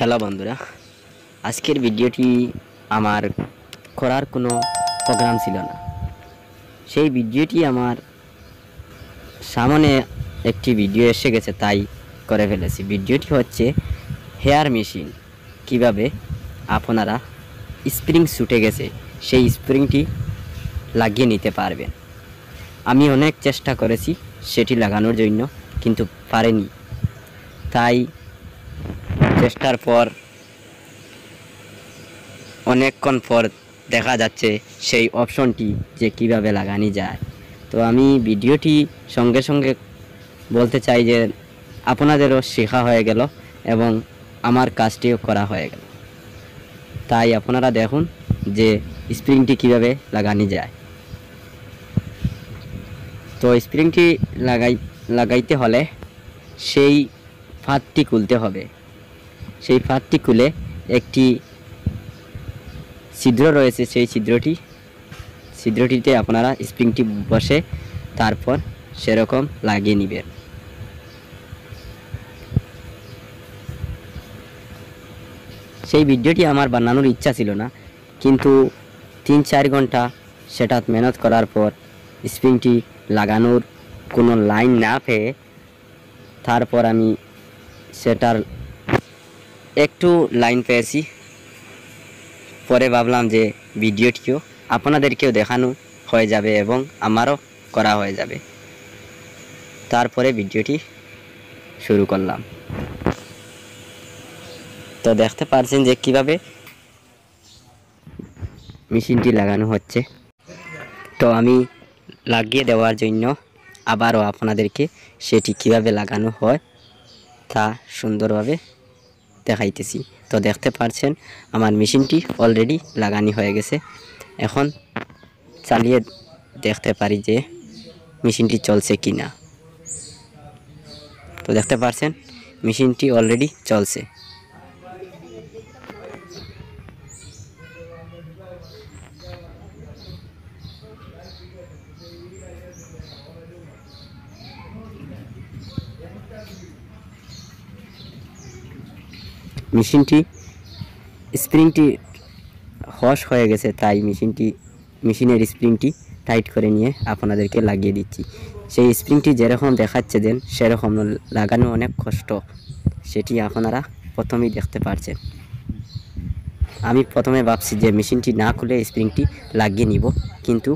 Hello বন্ধুরা, আজকের ভিডিওটি আমার করার কোনো প্রোগ্রাম ছিল না। সেই ভিডিওটি আমার সামনে একটি ভিডিও এসে গেছে, তাই করে ফেলেছি। ভিডিওটি হচ্ছে হেয়ার মেশিন, কীভাবে আপনারা স্প্রিং ছুটে গেছে, সেই স্প্রিংটি লাগিয়ে নিতে পারবেন। আমি অনেক চেষ্টা করেছি সেটি লাগানোর জন্য, কিন্তু পারেনি। তাই চেষ্টার পর, অনেকক্ষণ পর দেখা যাচ্ছে সেই অপশনটি যে কীভাবে লাগানি যায়। তো আমি ভিডিওটি সঙ্গে সঙ্গে বলতে চাই যে আপনাদেরও শেখা হয়ে গেল এবং আমার কাজটিও করা হয়ে গেল। তাই আপনারা দেখুন যে স্প্রিংটি কীভাবে লাগানি যায়। তো স্প্রিংটি লাগাই, লাগাইতে হলে সেই ফাঁদটি খুলতে হবে। সেই ফাঁদটি খুলে একটি ছিদ্র রয়েছে, সেই ছিদ্রটি। ছিদ্রটিতে আপনারা স্প্রিংটি বসে, তারপর সেরকম লাগিয়ে নেবেন। সেই ভিডিওটি আমার বানানোর ইচ্ছা ছিল না, কিন্তু তিন চার ঘণ্টা সেটা মেহনত করার পর স্প্রিংটি লাগানোর কোনো লাইন না পেয়ে তারপর আমি সেটার একটু লাইন পেয়েছি। পরে ভাবলাম যে ভিডিওটিও আপনাদেরকেও দেখানো হয়ে যাবে এবং আমারও করা হয়ে যাবে। তারপরে ভিডিওটি শুরু করলাম। তো দেখতে পারছেন যে কীভাবে মেশিনটি লাগানো হচ্ছে। তো আমি লাগিয়ে দেওয়ার জন্য আবারও আপনাদেরকে সেটি কীভাবে লাগানো হয় তা সুন্দরভাবে দেখাইতেছি। তো দেখতে পারছেন, আমার মেশিনটি অলরেডি লাগানি হয়ে গেছে। এখন চালিয়ে দেখতে পারি যে মেশিনটি চলছে কি না তো দেখতে পারছেন, মেশিনটি অলরেডি চলছে। মেশিনটি স্প্রিংটি হস হয়ে গেছে, তাই মেশিনটি, মেশিনের স্প্রিংটি টাইট করে নিয়ে আপনাদেরকে লাগিয়ে দিচ্ছি। সেই স্প্রিংটি যেরকম দেখাচ্ছে দেন, সেরকম লাগানো অনেক কষ্ট, সেটি আপনারা প্রথমেই দেখতে পারছেন। আমি প্রথমে ভাবছি যে মেশিনটি না খুলে স্প্রিংটি লাগিয়ে নিব, কিন্তু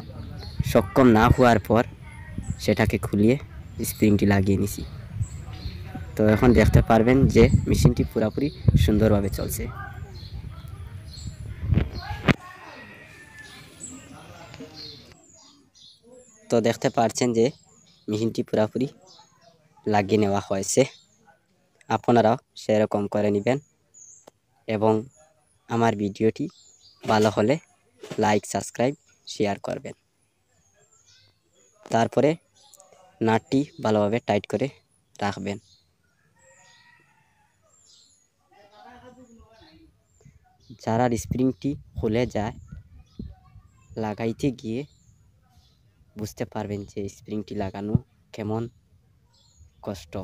সক্ষম না হওয়ার পর সেটাকে খুলিয়ে স্প্রিংটি লাগিয়ে নিছি। তো এখন দেখতে পারবেন যে মেশিনটি পুরোপুরি সুন্দরভাবে চলছে। তো দেখতে পারছেন যে মেশিনটি পুরোপুরি লাগিয়ে নেওয়া হয়েছে। আপনারাও সেরকম করে নেবেন এবং আমার ভিডিওটি ভালো হলে লাইক, সাবস্ক্রাইব, শেয়ার করবেন। তারপরে নাটটি ভালোভাবে টাইট করে রাখবেন। যারা স্প্রিংটি খুলে যায়, লাগাইতে গিয়ে বুঝতে পারবেন যে স্প্রিংটি লাগানো কেমন কষ্ট।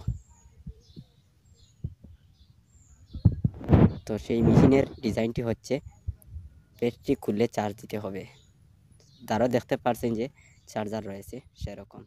তো সেই মেশিনের ডিজাইনটি হচ্ছে, পেটটি খুললে চার্জ দিতে হবে। তারাও দেখতে পারছেন যে চার্জার রয়েছে সেরকম।